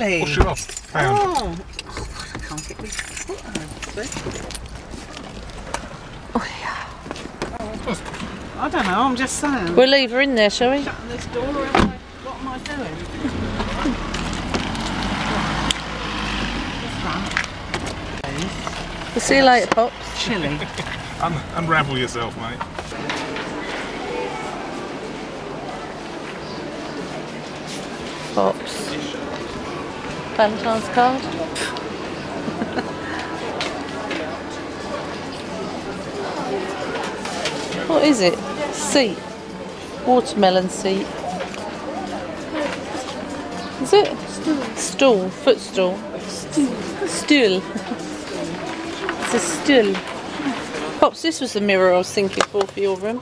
chilly. Wash it off. Found. Oh, I can't get my foot over. see? I don't know, I'm just saying. We'll leave her in there, shall we? shutting this door or am I, what am I doing? We'll see you later, Pops. Chilly. Un- unravel yourself, mate. Pops. Valentine's card. what is it? Seat. Watermelon seat. Is it? Stool. Footstool. Stool. Stool. it's a stool. Pops, this was the mirror I was thinking for for your room.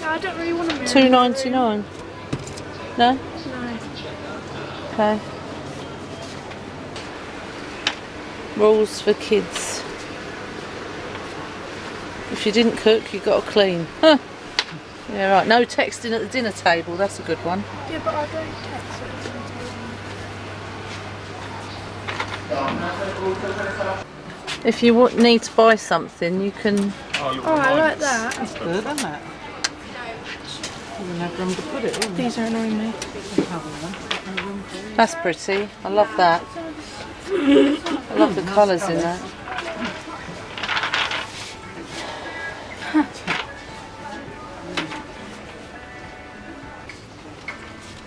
No, I don't really want to move. Two ninety nine. No? No. Okay. Rules for kids. If you didn't cook, you got to clean. Huh. Yeah, right. No texting at the dinner table. That's a good one. Yeah, but I don't text it. If you wa- need to buy something, you can. Oh, Oh, I like that. That's good, isn't it? Have room to put it. These are annoying me. That's pretty. I love that. I love the colours in that.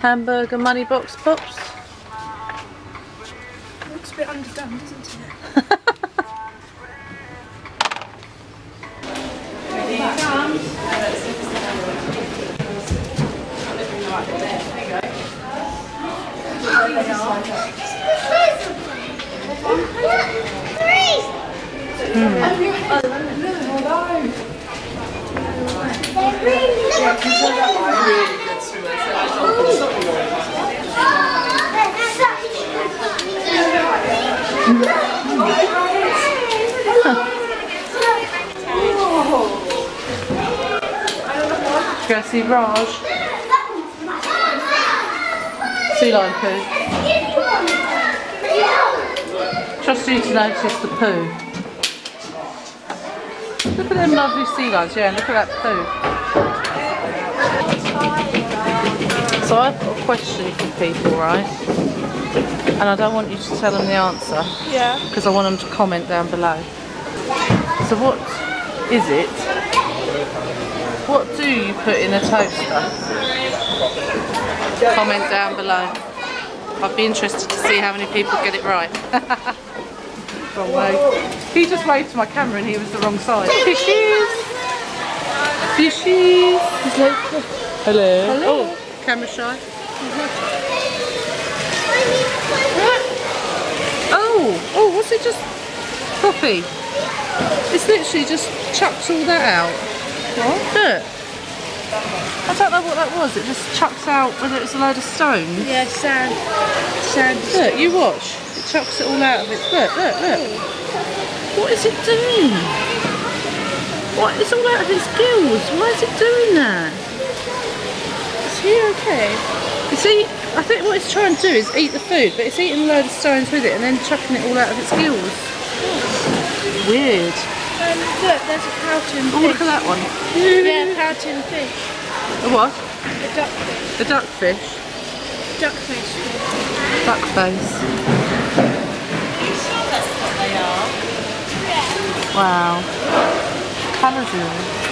Hamburger money box pops. Looks a bit underdone, doesn't it? Do you see Raj? Sea lion poo. Trust you to notice the poo. Look at them lovely sea lions, yeah, and look at that poo. So I've got a question for people, right? And I don't want you to tell them the answer Yeah. because I want them to comment down below. So what is it? What do you put in a toaster? Comment down below. I'd be interested to see how many people get it right. wrong way. He just waved to my camera and he was the wrong side. Fishies! Fishies! He's like, hello. Hello. Oh, camera shy. Uh-huh. Oh, oh, what's it just? Poppy. It's literally just chucks all that out. What? Look. I don't know what that was. It just chucks out whether it's a load of stones. Yeah, sand. Sand. Look, you watch. It chucks it all out of it. Look, look, look. What is it doing? What? It's all out of its gills. Why is it doing that? Is he okay? You see, I think what it's trying to do is eat the food, but it's eating a load of stones with it and then chucking it all out of its gills. Weird. Um, look, there's a pouting fish. Oh, look at that one. Yeah, pouting fish. A what? A duckfish. A duckfish. Duckfish. Duck Wow. Turns over.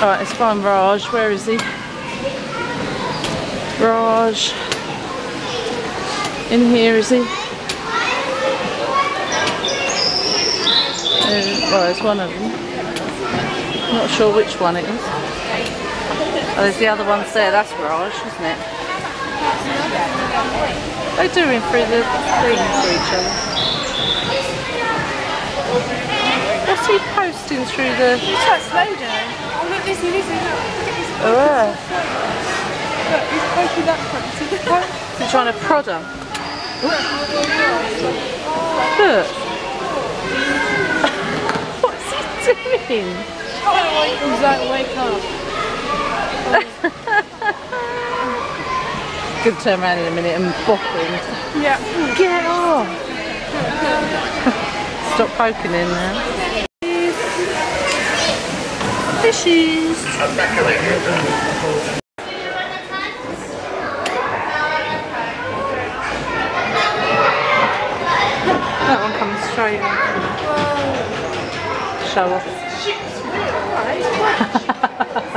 Alright, let's find Raj. Where is he? Raj. In here, is he? Uh, well, there's one of them. Not sure which one it is. Oh, there's the other ones there. That's Raj, isn't it? They're doing through the thing for each other. What's he posting through the... It's like slow down. Oh, look, listen, listen, look. Look Oh, yeah. Look, he's poking that front to the front. He's trying to prod her. Look. What's he doing? He's like, wake up. Gonna turn around in a minute and bop him. Yeah. Get off! Stop poking in there. Fishies! That one comes straight. Show off.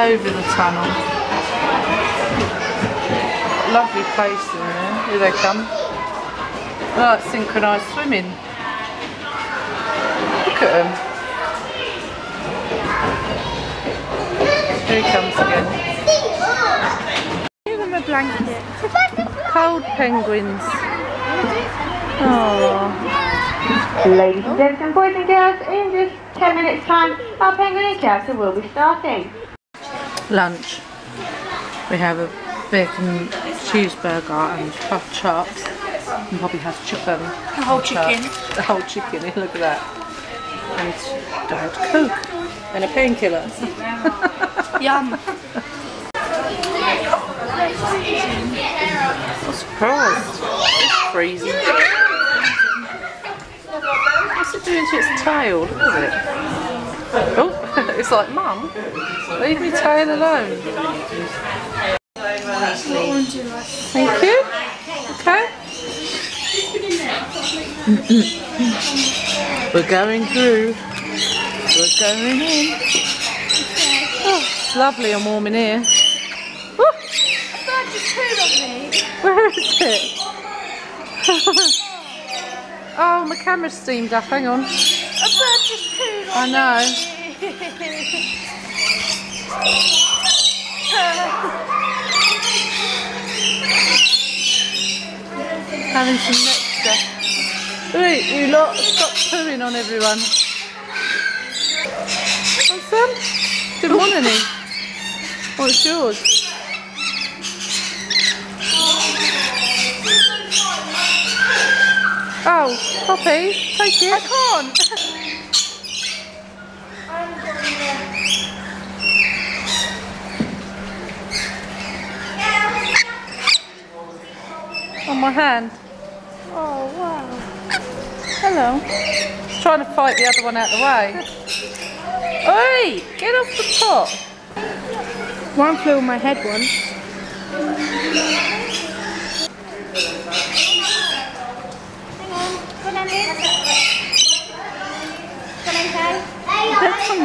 Over the tunnel. Lovely place in there. Here they come. Oh, it's synchronised swimming. Look at them. Here he comes again. Give them a blanket. Cold penguins. Oh, Ladies and gentlemen, boys and girls, in just 10 minutes time, our penguin encounter will be starting. Lunch. We have a bacon cheeseburger and puff chops. And Bobby has chicken. The whole chicken. The whole chicken, look at that. And Diet Coke. And a painkiller. Yum. what's Surprised. It's freezing. What's it doing to its tail? Look at it. Oh, it's like, Mum, leave me tail alone. Thank you. Okay. We're going through. We're going in. Oh, it's lovely and warm in here. Where is it? oh, my camera's steamed up. Hang on. I know. Having some nectar. Wait, you lot, stop pooing on everyone. What's that? Didn't want any. What's yours? Oh, Poppy, take it. I can't. My hand. Oh, wow. Hello. Just trying to fight the other one out the way. Oi, get off the pot. One flew on my head once.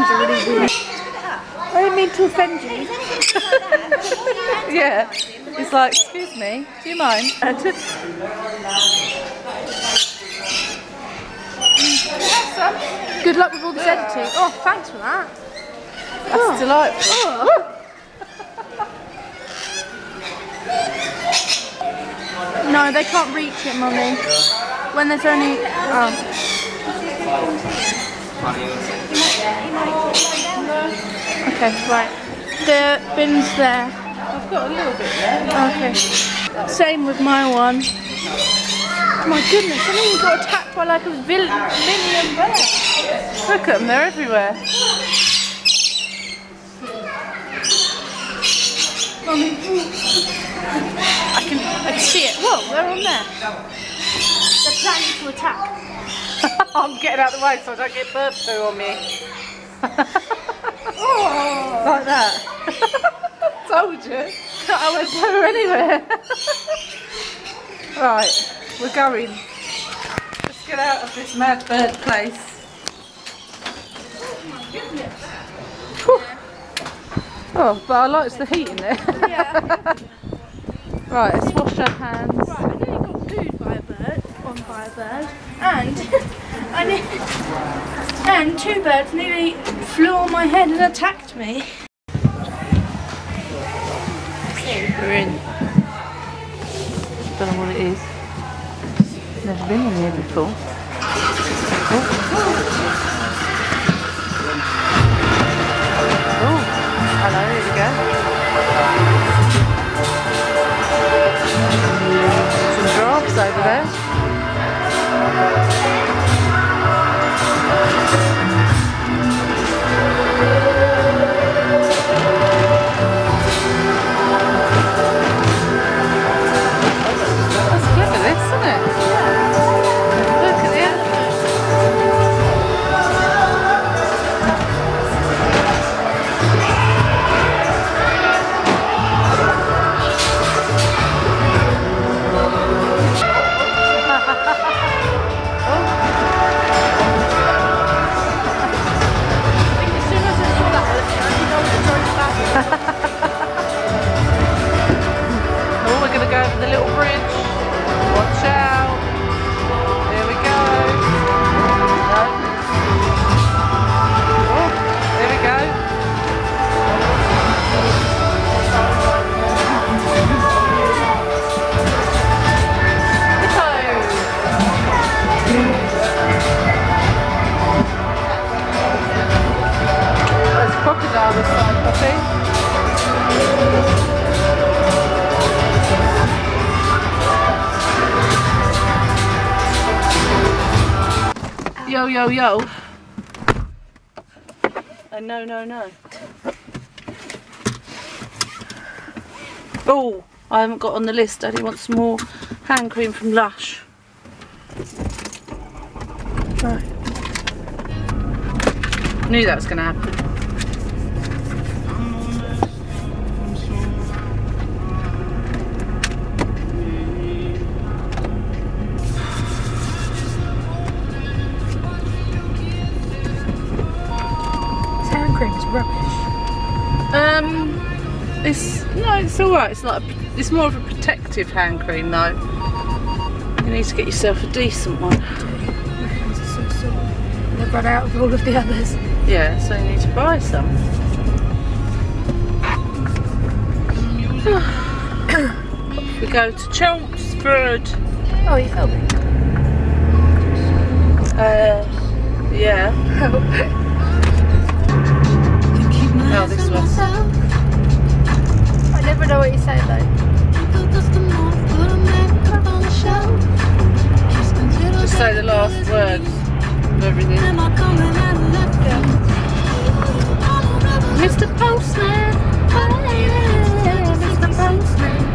Really weird. I didn't mean to offend you. Yeah. He's like, excuse me, do you mind? Good luck with all this editing. Oh, thanks for that. That's oh. delightful. Oh. No, they can't reach it, mummy. When there's only. Oh. Okay, right. The bin's there. I've got a little bit there. Okay. Same with my one. My goodness, I mean you got attacked by like a million bears. Look at them, they're everywhere. I can, I can see it. Whoa, they're on there. They're planning to attack. I'm getting out of the way so I don't get bird poo on me. Oh. Like that. Told you. I won't poo anywhere. right, we're going. Let's get out of this mad bird place. Oh, but I likes the heat in there. Yeah. right, let's wash our hands. Right, I nearly got pooed by a bird, on by a bird, and I ne- and two birds nearly flew on my head and attacked me. We're. Don't know what it is. Never been in here before. Oh, oh hello, here we go. Some giraffes over there. Yo, yo. And no, no, no. Oh, I haven't got on the list. Daddy wants some more hand cream from Lush. Right. Knew that was going to happen. It's all right. It's like a, it's more of a protective hand cream though. You need to get yourself a decent one. They've run out of all of the others. Yeah, so you need to buy some. we go to Chelmsford. Oh, you filming? Uh, yeah. Oh, this one. I never know what you say though. Just say the last words of everything. Mr. Postman. Yeah, Mr. Postman.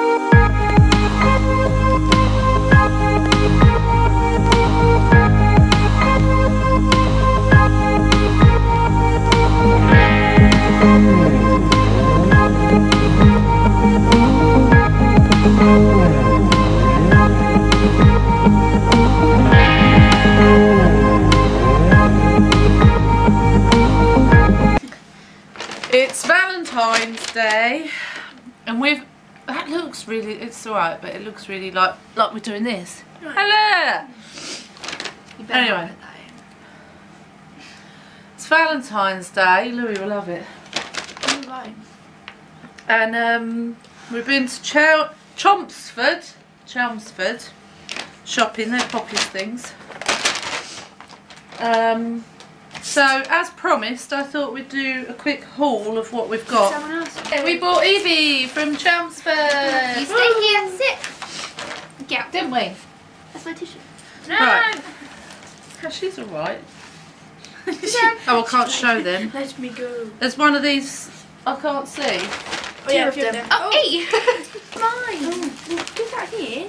It's really. It's alright, but it looks really like like we're doing this. Hello. Anyway, it's Valentine's Day. Louis will love it. And um, we've been to Chel- Chelmsford, Chelmsford, shopping. They're popular things. Um, so, as promised, I thought we'd do a quick haul of what we've got. Someone else. Uh, we bought Evie from Chelmsford. You stay here, sit. Get out. Didn't we? That's my tissue. Right. Oh, she's alright. oh, I can't show them. Let me go. There's one of these I can't see. Oh, yeah, Two of them. Oh, hey! Oh. Mine. Oh, well, get that here.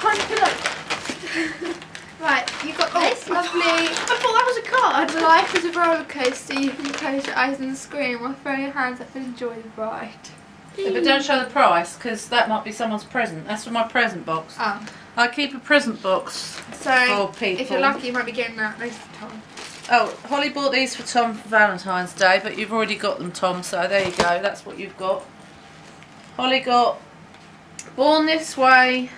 Pine pillow. Right, you got this. Lovely. I thought that was a card. Life is a roller coaster. You can close your eyes and scream or throw your hands up and enjoy the ride. Yeah, but don't show the price because that might be someone's present. That's for my present box. Ah, I keep a present box so for people. if you're lucky, you might be getting that the time. Oh, Holly bought these for Tom for Valentine's Day, but you've already got them, Tom, so there you go. That's what you've got. Holly got Born This Way,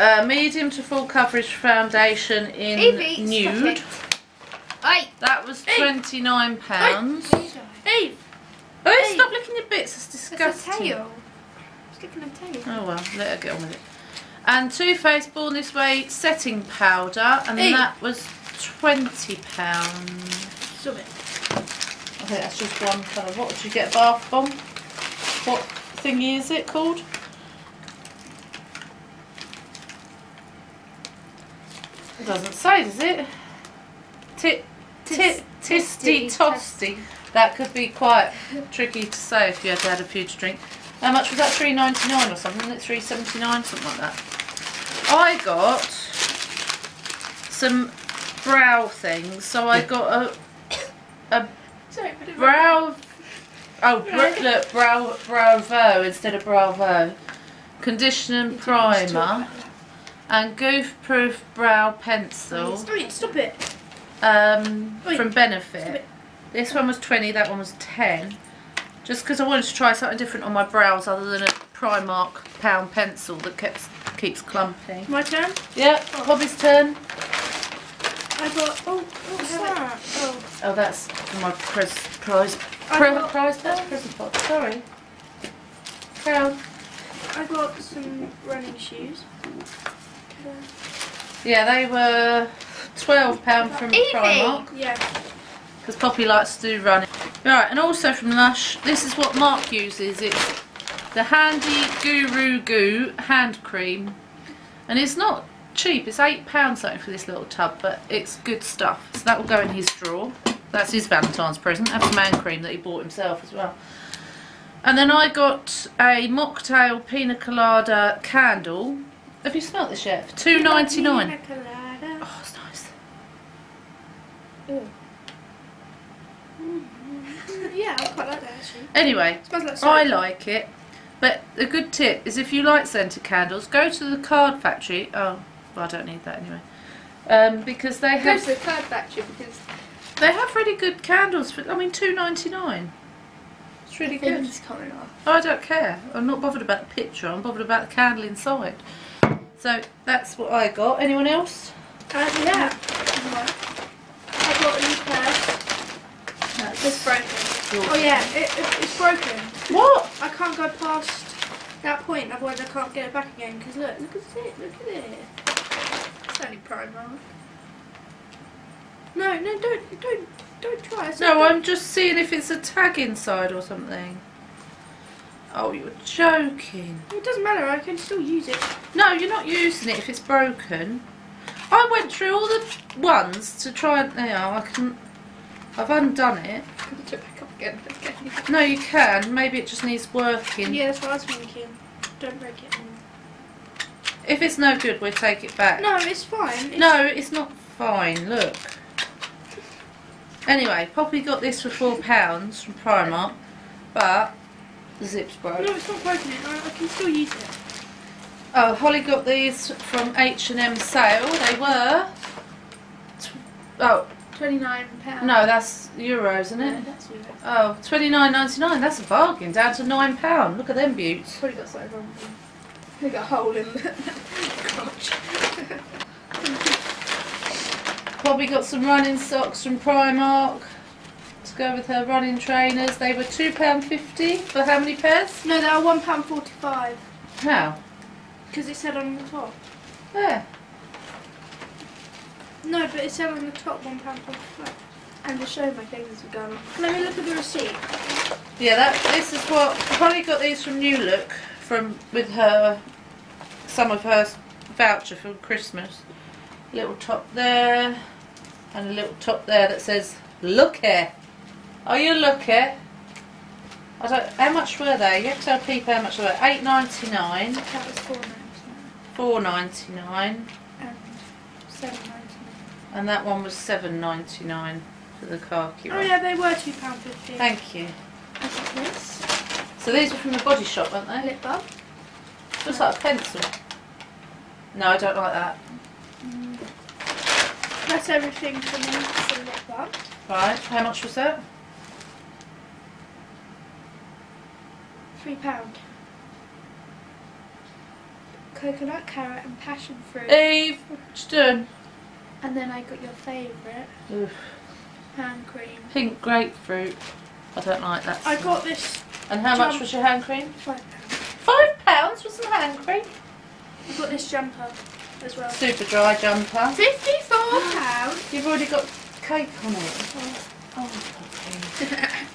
uh, medium to full coverage foundation in Evie, nude. That was £29. Hey, Oh, Hey. stop licking your bits, it's it's disgusting. a tail. It's a tail. Oh well, let her get on with it. And Too Faced Born This Way setting powder, and that was twenty pounds. Stop it. I think that's just one colour. What did you get? A bath bomb? What thingy is it called? It doesn't say, does it? Tit, tit, tisty, tosty. That could be quite tricky to say if you had had a few to drink. How much was that? Three ninety nine or something? Isn't it three seventy nine, something like that. I got some brow things. So I got a a Sorry, brow. Oh, br- look, brow Bravo instead of Bravo. Conditioner primer and goof proof brow pencil Stop it. Stop it. um, Oi. from Benefit. This one was 20, that one was 10. Just because I wanted to try something different on my brows other than a Primark pound pencil that keeps keeps clumping. My turn. Yeah, Bobby's turn. I got. Oh, what's that? Oh, Oh, that's my prize. Pre- got- prize that's present box. Sorry. Crown. I got some running shoes. Yeah, they were twelve pound from Evie. Primark Yeah. because Poppy likes to do running. Right, and also from Lush, this is what Mark uses. It's the Handy Guru Goo hand cream, and it's not cheap. It's eight pounds something for this little tub, but it's good stuff. So that will go in his drawer. That's his Valentine's present. That's hand cream that he bought himself as well. And then I got a mocktail pina colada candle. Have you smelt this yet? For two ninety nine. Oh, it's nice. Yeah, I quite like that actually. Anyway, like I like it. But a good tip is if you like scented candles, go to the card factory. Oh, well, I don't need that anyway. Um, because they Go have to the card factory because they have really good candles for. I mean, two ninety nine. It's really good. things coming off. Oh, I don't care. I'm not bothered about the picture. I'm bothered about the candle inside. So that's what I got. Anyone else? Uh, yeah. I got a new purse. It's broken. Oh yeah, it, it, it's broken. What? I can't go past that point, otherwise I can't get it back again. Because look, look at it, look at it. It's only Primark. No, no, don't, don't, don't try. I said No. I'm just seeing if it's a tag inside or something. Oh, you're joking. It doesn't matter. I can still use it. No, you're not using it if it's broken. I went through all the ones to try and. Know, I can. I've undone it. Put it back up again. Okay. No, you can. Maybe it just needs working. Yeah, that's what I was thinking. Don't break it. If it's no good, we'll take it back. No, it's fine. It's, No, it's not fine. Look. Anyway, Poppy got this for four pounds from Primark, but the zip's broke. No, it's not broken. I, I can still use it. Oh, Holly got these from H and M sale. They were. Oh Twenty-nine pounds. no, that's euros, isn't Yeah, it? that's weird. Oh, twenty nine ninety nine. That's a bargain. Down to nine pound. Look at them beauts. Probably got something wrong with them. They got a hole in the crotch. Poppy got some running socks from Primark to go with her running trainers. They were two pound fifty for how many pairs? No, they are one pound forty-five How? because it said on the top. There. No, but it said on the top one pound forty-five. I'm just showing my fingers are gone. Let me look at the receipt. Yeah, that this is what I probably got these from New Look from with her some of her voucher for Christmas. Little top there and a little top there that says look here. Are you lucky? I don't how much were they? You have to tell people how much they were. Eight ninety nine, That was four ninety four ninety nine, and seven ninety and that one was seven ninety nine for the khaki Oh one. yeah, they were two pound fifty. Thank you. nine. I got this So these were from the body shop, weren't they? lip balm. Looks like a pencil. No, I don't like that. Mm. That's everything for me. It's a lip balm. Right, how much was that? Three pound. Coconut, carrot, and passion fruit. Eve, you doing? And then I got your favourite Oof, hand cream. pink grapefruit. I don't like that. I got this. And how much was your hand cream? Five pounds. Five pounds for some hand cream. I got this jumper as well. Super dry jumper. Fifty-four pounds. You've already got cake on it. Oh, oh Poppy.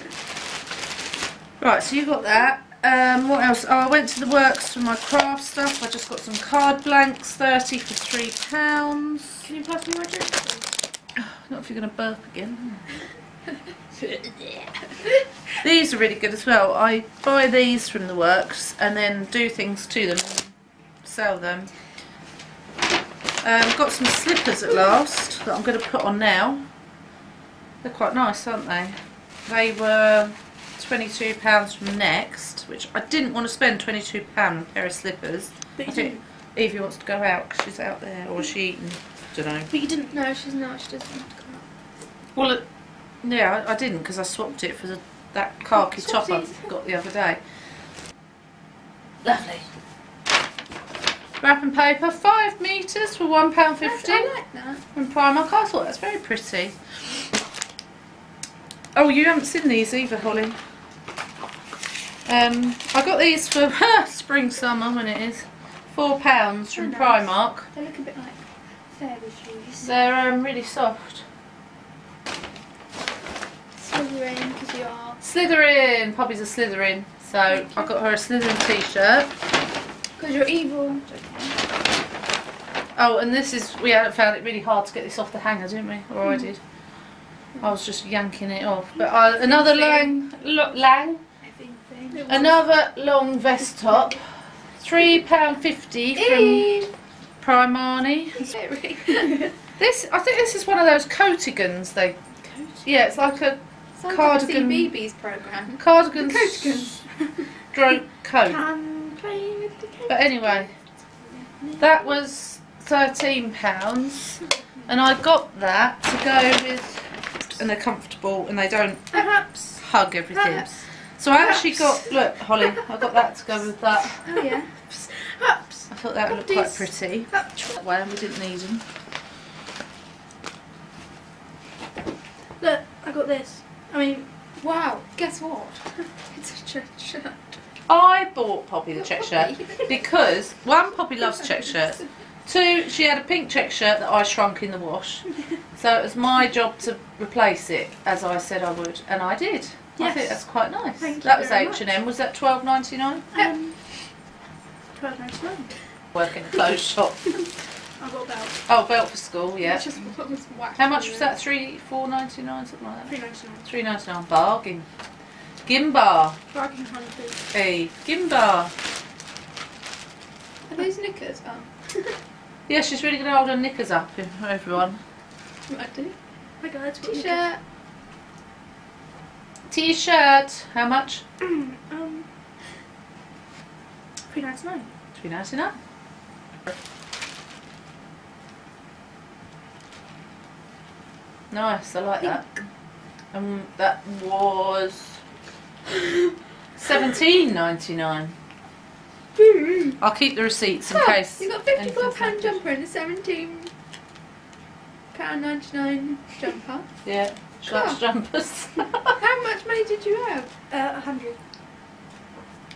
Right, so you got that. Um, what else? Oh, I went to the works for my craft stuff. I just got some card blanks, 30 for £3. Can you pass me my drink, please? Not if you're going to burp again. These are really good as well. I buy these from the works and then do things to them sell them. Um, got some slippers at last that I'm going to put on now. They're quite nice, aren't they? They were £22 from Next, which I didn't want to spend £22 on a pair of slippers. But I you think didn't. Evie wants to go out because she's out there, or is she eating? don't know. But you didn't. No, she's not. She doesn't want to come out. Well, it, yeah, I, I didn't because I swapped it for the, that khaki top I got the other day. Lovely. Wrapping paper, five metres for one pound fifty I like that. from Primark. I thought that's very pretty. Oh, you haven't seen these either, Holly. Um, I got these for spring summer when it is four pounds from Oh, nice. Primark. They look a bit like fairy shoes. They're um, really soft. Slytherin because you are. Slytherin. Poppy's a Slytherin. So I got her a Slytherin t-shirt. Because you're evil. Oh, and this is, we had found it really hard to get this off the hanger, didn't we? Or I did. I was just yanking it off. But I, another lang, lo, lang, another long vest top. £3.50 from Primani. This, I think this is one of those coatigans they, yeah, it's like a Sounds Cardigan. like a program. cardigan Coatigans. coat. Can play with the But anyway, that was thirteen pounds, and I got that to go with, and they're comfortable and they don't Perhaps. hug everything. Perhaps. So I actually got look, Holly, I got that to go with that. Oh yeah. Perhaps. I thought that would look quite pretty. Perhaps. That way, and we didn't need them. Look, I got this. I mean, Wow. Guess what? it's a check shirt. I bought Poppy the check shirt because one, Poppy loves check shirts. Two, she had a pink check shirt that I shrunk in the wash. So it was my job to replace it, as I said I would, and I did. I Yes. think that's quite nice. Thank you that was H and M. Was that twelve ninety nine? um, twelve ninety nine. Work in a clothes shop. I got about Oh, belt for school. Yeah. Just what was whacked How much was that? Three, four ninety nine, something like three that. ninety nine. Three ninety nine. Bargain. Gimbar. Bargain hunters. Hey, Gimbar. Are those knickers? Oh. Yeah, she's really going to hold her knickers up, everyone. I do. Hi guys. T-shirt. T-shirt. How much? Um, three ninety nine. Three ninety nine. Nice, I like that. Um, that was seventeen ninety nine. I'll keep the receipts in Oh, case. you got fifty-four pound jumper and a seventeen pound ninety-nine jumper. Yeah, sharks jumpers. How much money did you have? Uh, a hundred.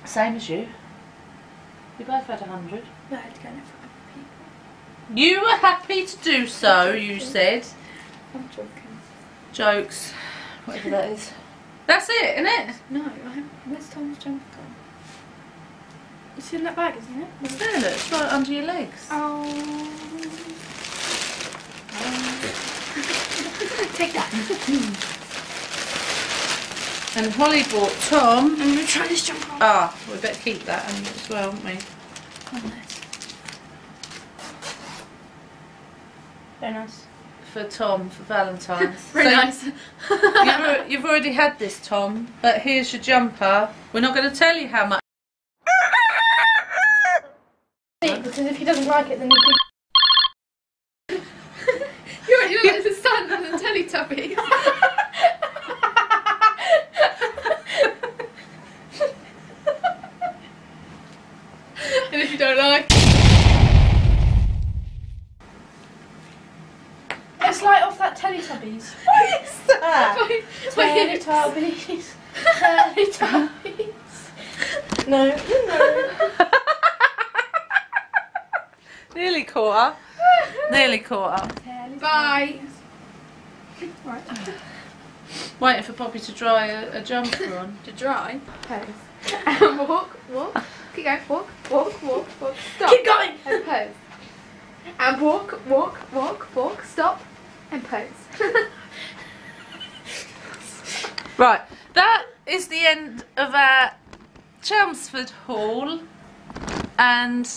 Same as you. We both had a hundred. I had to go there for other people. You were happy to do so, you said. I'm joking. Jokes. Whatever that is. That's it, isn't it? No, I have. Where's Tom's jumper? It's in that bag, isn't it? It's there, look, it's right under your legs. Oh. Take that. And Holly bought Tom. I'm gonna try this jumper. Ah, we better keep that as well, haven't we? Oh, nice. Very nice. For Tom for Valentine's. Very So nice. You've, you've already had this, Tom, but here's your jumper. We're not going to tell you how much. Because if he doesn't like it, then he could. You're, you're like the son of the Teletubby. and if you don't like Let's light off that Teletubbies. What is that? Ah, it, Teletubbies. Teletubbies. No, no. Nearly caught her. Nearly caught her. Bye. Waiting for Poppy to dry a, a jumper on. To dry. Pose. And walk, walk. Keep going. Walk, walk, walk, walk. Stop. Keep going. And pose. And walk, walk, walk, walk. Stop. And pose. Right, that is the end of our Chelmsford haul and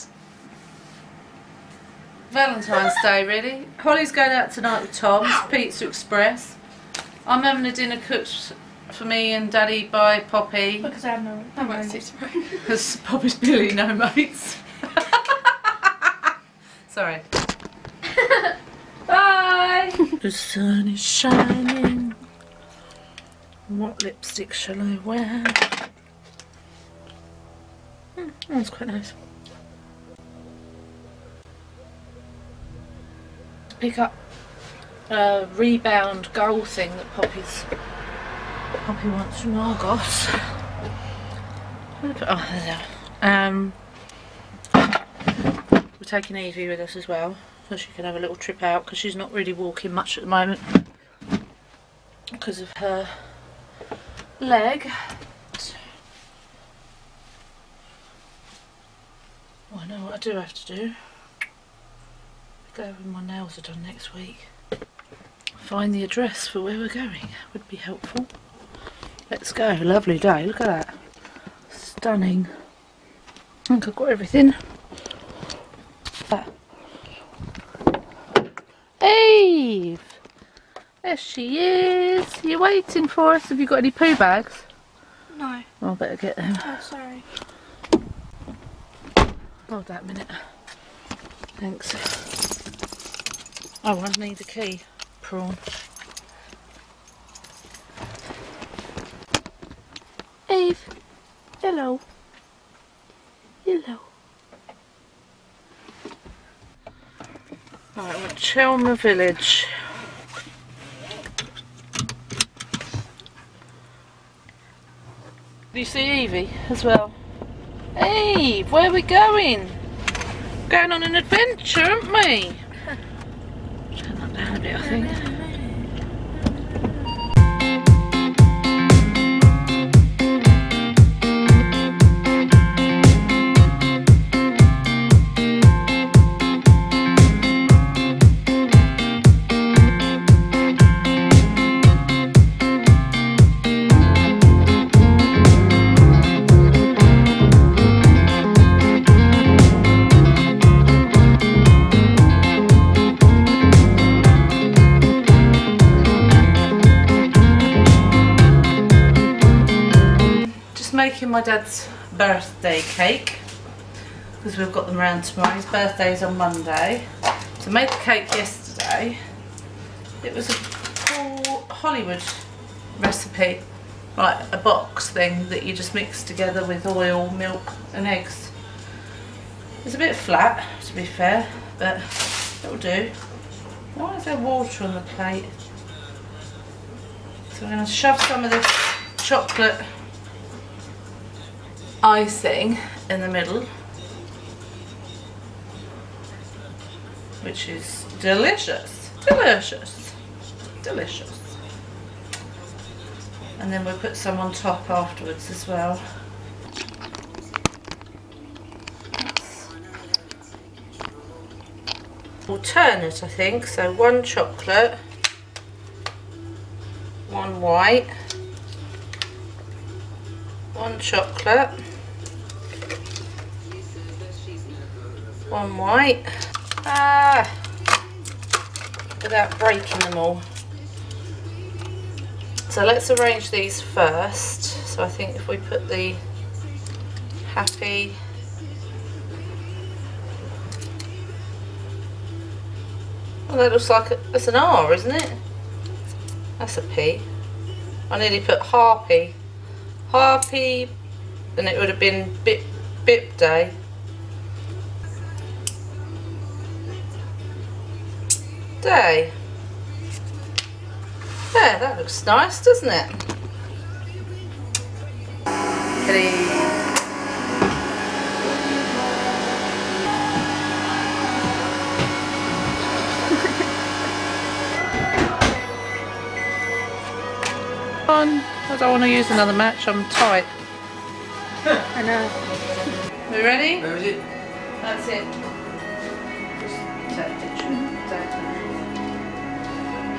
Valentine's Day, really. Holly's going out tonight with Tom's Pizza Express. I'm having a dinner cooked for me and Daddy by Poppy Because I have no. I won't say tomorrow. because Poppy's Billy no mates. Sorry. Bye. the sun is shining. What lipstick shall I wear? Hmm, that one's quite nice. Pick up a rebound goal thing that Poppy's Poppy wants from Argos. Oh, there. Um, we're taking Evie with us as well, so she can have a little trip out because she's not really walking much at the moment because of her leg. Well, I know what I do have to do. Go when my nails are done next week. Find the address for where we're going would be helpful. Let's go. Lovely day. Look at that. Stunning. I think I've got everything. Eve! There she is. You're waiting for us? Have you got any poo bags? No. Oh, I better get them. Oh, sorry. Hold that minute. Thanks. Oh, I need a key. Prawn. Eve. Hello. Hello. Right, we're at Chelmer Village. Do you see Evie as well? Eve, where are we going? Going on an adventure, aren't we? Because we've got them around tomorrow. His birthday's on Monday. So I made the cake yesterday. It was a Paul Hollywood recipe, like a box thing that you just mix together with oil, milk and eggs. It's a bit flat to be fair, but it'll do. Why is there water on the plate? So I'm going to shove some of this chocolate icing in the middle which is delicious. Delicious. Delicious. And then we'll put some on top afterwards as well. Alternate I think. So one chocolate one white one chocolate one white ah. Without breaking them all. So let's arrange these first. So I think if we put the happy well that looks like a, that's an R isn't it? That's a P. I nearly put harpy. Harpy and it would have been bip bip day day. There, that looks nice, doesn't it? Hello. On. I don't want to use another match, I'm tight. I know. We ready? Where is it? That's it.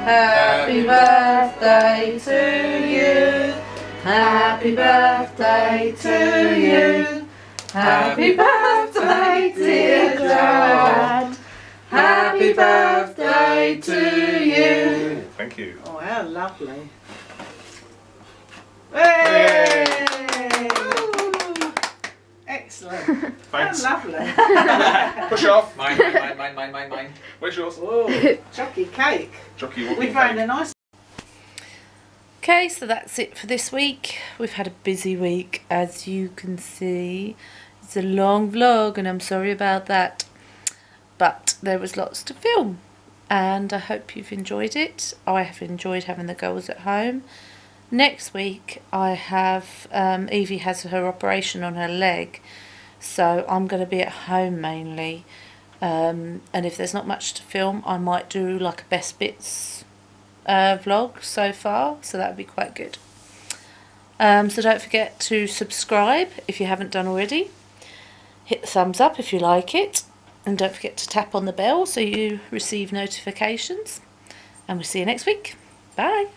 Happy birthday to you. Happy birthday to you. Happy birthday, dear Dad. Happy birthday to you. Thank you. Oh, how lovely. Yay! Excellent. Thanks. How lovely. Push off. Mine, mine, mine, mine, mine, mine, mine. Where's yours? Oh, chocolate cake. Jockey, what We found a nice Okay, so that's it for this week. We've had a busy week, as you can see. It's a long vlog, and I'm sorry about that. But there was lots to film, and I hope you've enjoyed it. I have enjoyed having the girls at home. Next week, I have um, Evie has her operation on her leg, so I'm going to be at home mainly. Um, and if there's not much to film, I might do like a best bits uh, vlog so far, so that would be quite good. Um, so don't forget to subscribe if you haven't done already. Hit the thumbs up if you like it. And don't forget to tap on the bell so you receive notifications. And we'll see you next week. Bye.